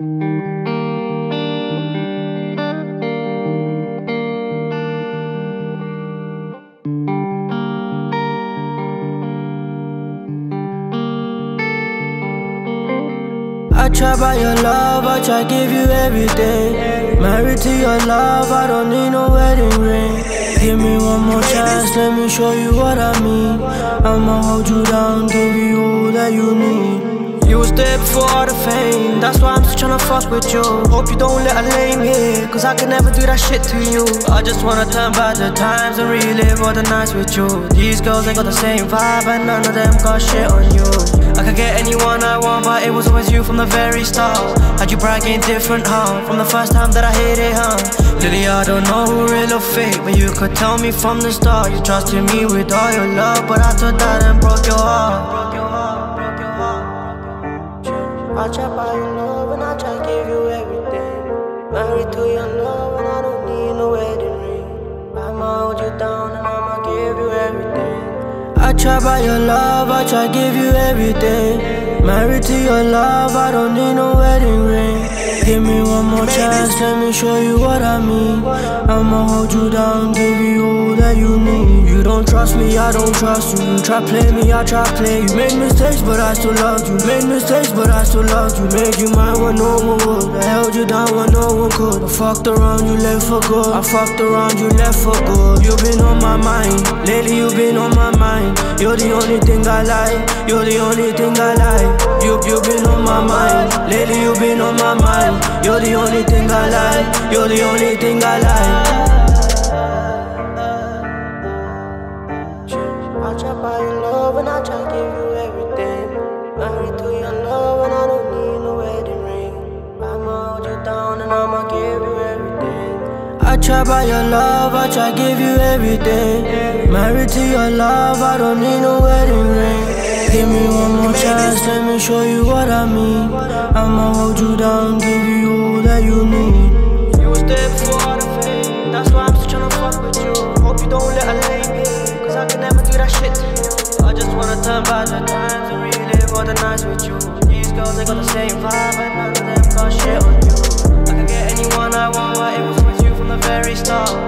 I try by your love, I try to give you everything. Married to your love, I don't need no wedding ring. Give me one more chance, let me show you what I mean. I'ma hold you down, give you all that you need. You was there before the fame, that's why I'm just tryna fuck with you. Hope you don't let a lame hit, cause I can never do that shit to you. I just wanna turn back the times and relive all the nights with you. These girls ain't got the same vibe, and none of them got shit on you. I could get anyone I want, but it was always you from the very start. Had you bragging different, huh? From the first time that I hit it, huh? Lily, I don't know who real or fake, but you could tell me from the start. You trusted me with all your love, but I took that and broke I try by your love, I try give you everything. Married to your love, I don't need no wedding ring. Give me one more chance, let me show you what I mean. I'ma hold you down, give you all that you need. You don't trust me, I don't trust you. You try play me, I try play you. Made mistakes, but I still loved you. Made mistakes, but I still loved you. Made you mine when no one would. I held you down when no one could. I fucked around, you left for good. I fucked around, you left for good. You've been on my mind, lately you've been on my mind. You're the only thing I like. You're the only thing I like. You you've been on my mind, lately you've been on my mind. You're the only thing I like. You're the only thing I like. I try by your love and I try give you everything. Married to your love and I don't need no wedding ring. I'ma hold you down and I'ma you try by your love, I try give you everything. Married to your love, I don't need no wedding ring. Give me one more chance, let me show you what I mean. I'ma hold you down, give you all that you need. You was there before all the fame, that's why I'm still tryna fuck with you. Hope you don't let a lame hit, cause I can never do that shit to you. I just wanna turn back the times and relive all the nights with you. These girls ain't got the same vibe, and none of love.